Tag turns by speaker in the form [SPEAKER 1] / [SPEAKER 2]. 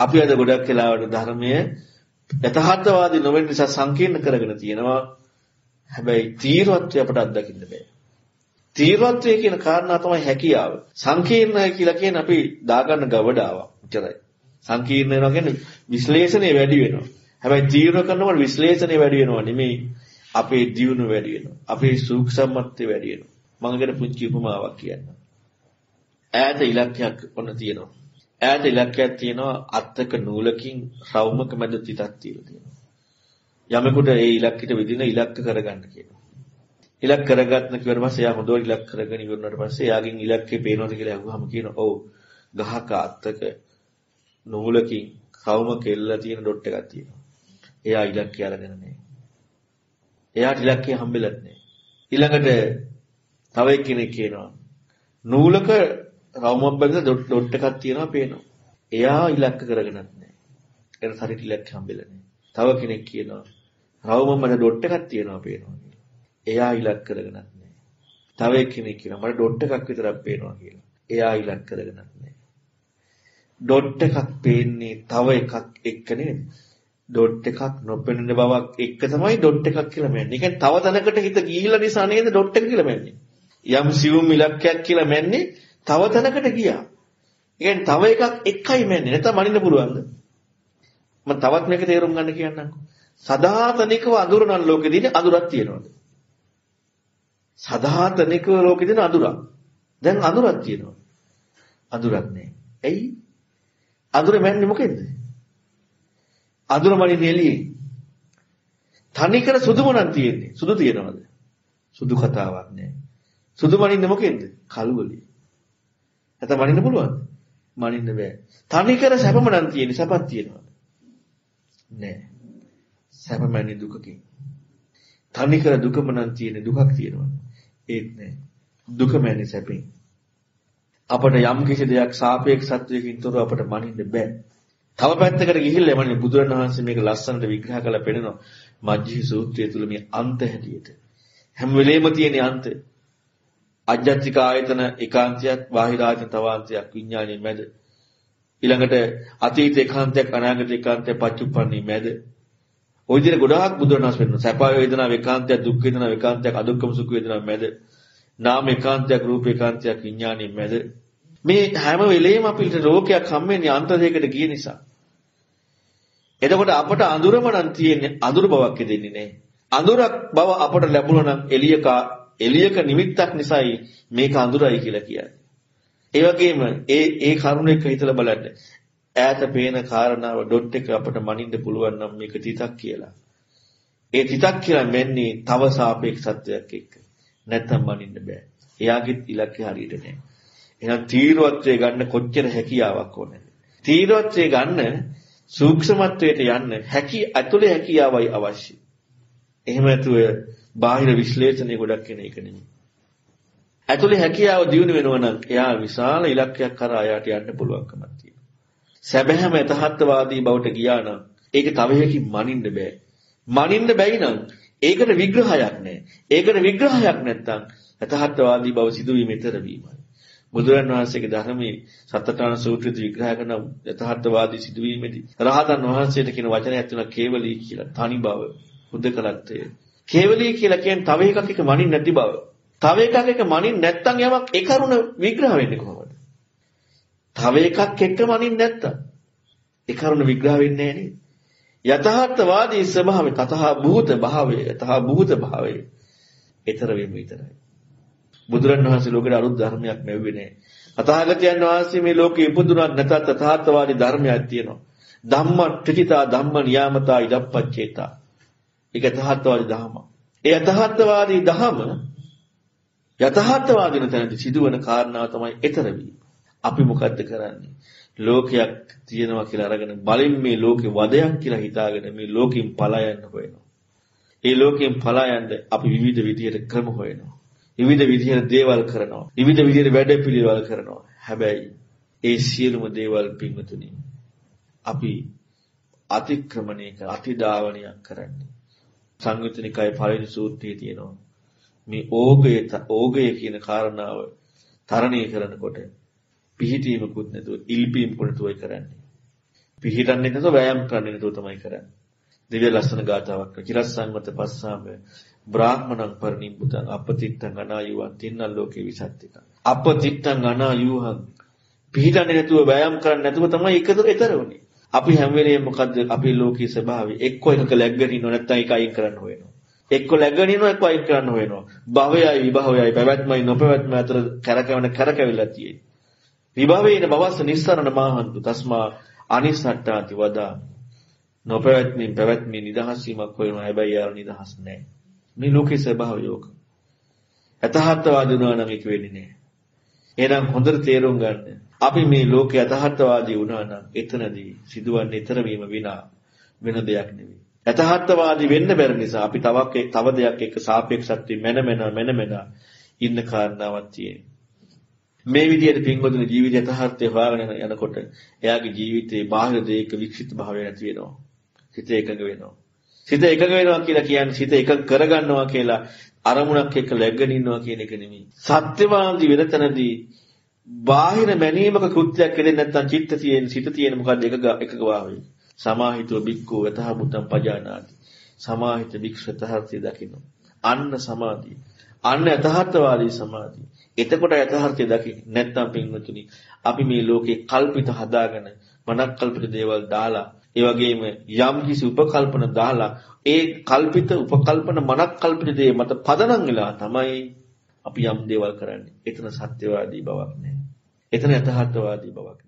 [SPEAKER 1] අපි අද ගොඩක් වෙලාවට ධර්මය යථාර්ථවාදී නොවෙන නිසා සංකීර්ණ කරගෙන තියෙනවා. හැබැයි තීරවත්වය අපට අත්දකින්න බෑ. තීරවත්වය කියන කාරණා තමයි හැකියාව. සංකීර්ණය කියලා කියන්නේ අපි දාගන්න ගවඩාවක්. උච්චරයි. සංකීර්ණ වෙනවා කියන්නේ විශ්ලේෂණය වැඩි වෙනවා. හැබැයි තීරණ කරනකොට විශ්ලේෂණය වැඩි වෙනවා නෙමෙයි අපේ දියුණු වැඩි වෙනවා. අපේ සූක්ෂමත්වය වැඩි වෙනවා. මම ගැන පුංචි උපමාවක් කියන්නම්. ඈත ඉලක්කයක් ඔන්න තියෙනවා. ඈත ඉලක්කයක් තියෙනවා අත්තක නූලකින් රවුමක මැද තිතක් තියලා තියෙනවා. යමෙකුට ඒ ඉලක්කයට විදින ඉලක්ක කරගන්න කියනවා. ඉලක්ක කරගත්න කිව්වට පස්සේ එයා හොඳට ඉලක්ක කරගෙන ඉවරනට පස්සේ එයාගෙන් ඉලක්කේ පේනවද කියලා අහුවාම කියනවා ඔව් ගහක අත්තක නූලකින් රවුම කෙල්ලලා තියෙන ඩොට් එකක් තියෙනවා. එයා ඉලක්කය අරගෙන නැහැ. එයාට ඉලක්කය හම්බෙලත් නැහැ. ඊළඟට තව එක්කෙනෙක් කියනවා නූලක රවුමක් බැලලා ඩොට් එකක් තියෙනවා පේනවා. එයා ඉලක්ක කරගෙනත් නැහැ. එයාට හරියට ඉලක්ක හම්බෙලා නැහැ. තව කෙනෙක් කියනවා රවුම මට ඩොට් එකක් තියෙනවා පේනවා කියලා. එයා ඉලක්ක කරගෙනත් නැහැ. තව එක්කෙනෙක් කියනවා මට ඩොට් එකක් විතරක් පේනවා කියලා. එයා ඉලක්ක කරගෙනත් නැහැ. ඩොට් එකක් පේන්නේ තව එකක් එක්ක නේද? ඩොට් එකක් නොපෙනෙන බවක් එක්ක තමයි ඩොට් එකක් කියලා මැන්නේ. ඒ කියන්නේ තව තැනකට හිත ගිහිල්ලා නිසා නේද ඩොට් එක කියලා මැන්නේ. යම් සිවුම් ඉලක්කයක් කියලා මැන්නේ තව තැනකට ගියා. ඒ කියන්නේ තව එකක් එකයි මැන්නේ. නැත්නම් මනින්න පුළුවන්ද? මම තවත් මේක තේරුම් ගන්න කියන්නම්කෝ. සදාතනිකව අඳුර නම් ලෝකෙදී අඳුරක් තියෙනවද? සදාතනිකව ලෝකෙදී අඳුරක්. දැන් අඳුරක් තියෙනවා. අඳුරක් නෑ. ඇයි? අඳුර මැන්නේ මොකෙන්ද? අඳුර මනින්නේ එළියේ. තනිකර සුදුම නම් තියෙන්නේ. සුදු තියනවද? සුදු කතාවක් නෑ. සුදු මනින්නේ මොකෙන්ද? කළුවලින්. නැත්නම් මනින්න පුළුවන්ද? මනින්න බෑ. තනිකර සැපම නම් තියෙන්නේ සැපක් තියෙනවද? නෑ. සැප මැන්නේ දුකකින්. තනිකර දුකම නම් තියෙන්නේ දුකක් තියෙනවද? ඒත් නෑ. දුක මැන්නේ සැපෙන්. අපට යම් කිසි දෙයක් සාපේක්ෂත්වයකින් තොරව අපට මනින්න බෑ. තව පැත්තකට ගිහිල්ලා එමන්නේ බුදුරණවහන්සේ මේක ලස්සනට විග්‍රහ කරලා පෙන්නනවා. මජ්ජි සූත්‍රය තුල මේ අන්ත හැටියට. හැම වෙලේම තියෙන අන්ත. අජ්ජත්තික ආයතන ඒකාන්තයක්, බාහිර ආයතන තවාන්තයක් විඥානයේ මැද. ඊළඟට අතීත ඒකාන්තයක්, අනාගත ඒකාන්තයක්, පච්චුප්පන්නී මැද. ওই විදිහට ගොඩාක් බුදුරණවහන්සේ පෙන්නනවා. සැප වේදනා ඒකාන්තයක්, දුක් වේදනා ඒකාන්තයක්, අදුක්කම සුඛ වේදනා මැද. නාම ඒකාන්තයක්, රූප ඒකාන්තයක් විඥානයේ මැද. මේ හැම වෙලෙම අපිට රෝගයක් හම්බෙන්නේ අන්ත දෙකකට ගිය නිසා. එතකොට අපට අඳුරම නම් තියෙන්නේ අඳුර බවක් දෙන්නේ නැහැ. අඳුරක් බව අපට ලැබුණා නම් එළියක එළියක නිමිත්තක් නිසායි මේක අඳුරයි කියලා කියන්නේ. ඒ වගේම ඒ ඒ කරුණ එක හිතලා බලන්න. ඈත පේන කාරණාව ඩොට් එක අපට මනින්න පුළුවන් නම් මේක තිතක් කියලා. ඒ තිතක් කියලා මෙන්නේ තව සාපේක්ෂත්වයක් එක්ක. නැත්තම් මනින්න බෑ. එයාගෙත් ඉලක්කය හරියට නෑ. එහෙනම් තීරවත්වයේ ගන්න කොච්චර හැකියාවක් ඕනද? තීරවත්වයේ ගන්න සූක්ෂමත්වයට යන්න හැකි ඇතුලේ හැකියාවයි අවශ්‍ය. එහෙම නැතුව බාහිර විශ්ලේෂණය ගොඩක් කෙන එක නෙමෙයි. ඇතුලේ හැකියාව දියුණු වෙනවා නම් එයා විශාල ඉලක්කයක් කරා යාට යන්න පුළුවන්කමක් තියෙනවා. සැබෑම යථාර්ථවාදී බවට ගියා නම් ඒක තව එකකින් මනින්න බෑ. මනින්න බැයි නම් ඒකට විග්‍රහයක් නැහැ. ඒකට විග්‍රහයක් නැත්තම් යථාර්ථවාදී බව සිදුවීම ඊතර වීමයි. බුදුරන් වහන්සේගේ ධර්මයේ සත්‍යඨාන සූත්‍රයේ විග්‍රහ කරන යථාර්ථවාදී සිදුවීමේදී රහතන් වහන්සේට කියන වචනයක් තුන කේවලී කියලා තනි බව හුදකලත්වය. කේවලී කියලා කියන්නේ තව එකක් එක මනින් නැති බව. තව එකක් එක මනින් නැත්තම් යමක් ඒ කරුණ විග්‍රහ වෙන්නේ කොහොමද? තව එකක් එක්ක මනින් නැත්තම් ඒ කරුණ විග්‍රහ වෙන්නේ නැහැ යථාර්ථවාදී ස්වභාවය තතහා භූත භාවය තහා භූත භාවය ඊතර වෙමු විතරයි. බුදුරණවහන්සේ ලෝකෙට අලුත් ධර්මයක් නැවුවේ නෑ. අතහාගතයන් වහන්සේ මේ ලෝකෙ ඉපදුනත් නැතත් තථාර්ථවාදී ධර්මයක් තියෙනවා. ධම්ම ත්‍රිචිතා ධම්ම නියාමතා ඉදප්පච්චේතා. ඒක යථාර්ථවාදී ධර්ම. ඒ යථාර්ථවාදී ධර්ම යථාර්ථවාදීන තැනදී සිදුවන කාරණාව තමයි ඊතර වීම. අපි මොකද්ද කරන්නේ? ලෝකයක් තියෙනවා කියලා අරගෙන බලින් මේ ලෝකේ වදයක් කියලා හිතාගෙන මේ ලෝකෙන් පලා යන්න හොයනවා. ඒ ලෝකෙන් පලා යන්න අපි විවිධ විදියට ක්‍රම හොයනවා. විවිධ විදිහට දේවල් කරනවා. විවිධ විදිහට වැඩ පිළිවෙල කරනවා. හැබැයි ඒ සියලුම දේවල් පින්වතුනි අපි අතික්‍රමණය කර අතිදාවණයක් කරන්නේ. සංයුතනිකයි පළවෙනි සූත්‍රයේ තියෙනවා. මේ ඕගය ඕගය කියන කාරණාව තරණය කරනකොට පිහිටීමකුත් නැතුව ඉල්පීමකුත් නැතුවයි කරන්නේ. පිහිටන්නේ නැතුව වෑයම් කරන්නේ නැතුව තමයි කරන්නේ. දිව්‍ය ලස්සන ගාතාවක්. චිරස්සංගත පස්සාම බ්‍රාහ්මණං පරිනිබ්බුතං අපතිත්තං අනායුවන් තින්නල් ලෝකේ විසත්තික. අපතිත්තං අනායුහං පිහිටන්නේ නැතුව වෑයම් කරන්නේ නැතුව තමයි එකතර ඊතර උනේ. අපි හැම වෙලේම මොකද්ද අපේ ලෝකයේ ස්වභාවය? එක්ක එකක läග්ගෙන ඉන්නව නැත්නම් ඒක අයින් කරන්න හොයනවා. එක්ක läගගෙන ඉන්නව එක්ක අයින් කරන්න හොයනවා. භවයයි විභවයයි පැවැත්මයි නොපැවැත්ම අතර කරකවන කරකැවිලා තියෙන්නේ. විභවේන භවස්ස නිස්සරණ මාහන්තු තස්මා අනිසට්ඨාති වදා නොපැවැත්මින් පැවැත්මින් නිදහස් වීමක් හොයනවා හැබැයි යාර නිදහස් නැහැ. මේ ලෝකේ ස්වභාවය ඕක. යථාර්ථවාදී වුණා නම් ඒක වෙන්නේ නැහැ. එහෙනම් හොඳට තේරුම් ගන්න. අපි මේ ලෝකේ යථාර්ථවාදී වුණා නම් එතනදී සිදුවන්නේ ඊතර වීම විනා වෙන දෙයක් නෙවෙයි. යථාර්ථවාදී වෙන්න බැරි නිසා අපි තවක් තව දෙයක් එක්ක සාපේක්ෂත්වයෙන් මැන මැන මැන මැන ඉන්න කාරණාවක් තියෙනවා. මේ විදිහට පින්වතුනි ජීවිත යථාර්ථය හොයාගෙන යනකොට එයාගේ ජීවිතේ බාහිර දෙයක වික්ෂිප්ත භාවය නැති වෙනවා. සිත එකඟ වෙනවා. සිත එකඟ වෙනවා කියලා කියන්නේ සිත එකඟ කරගන්නවා කියලා අරමුණක් එක්ක läගගෙන ඉන්නවා කියන එක නෙමෙයි. සත්‍යවාදී වෙන තැනදී බාහිර මැනීමක කෘත්‍යයක් කෙරෙන්නේ නැත්නම් චිත්ත තියෙන සිත තියෙන මොකද්ද එකක එකක වාවේ. සමාහිතව බික්කෝ යතහ මුතම් පජානාති. සමාහිත භික්ෂු යථාර්ථය දකින්න. අන්න සමාධිය. අන්න යථාර්ථවාදී සමාධිය. එතකොට යථාර්ථය දකින්න. නැත්නම් පින්වතුනි අපි මේ ලෝකේ කල්පිත හදාගෙන මනක් කල්පිත දේවල් දාලා ඒ වගේම යම් කිසි උපකල්පන දාලා ඒ කල්පිත උපකල්පන මනක් කල්පිත දේ මත පදනම් වෙලා තමයි අපි යම් දේවල් කරන්නේ. එතන සත්‍යවාදී බවක් නැහැ. එතන යථාර්ථවාදී බවක් නැහැ.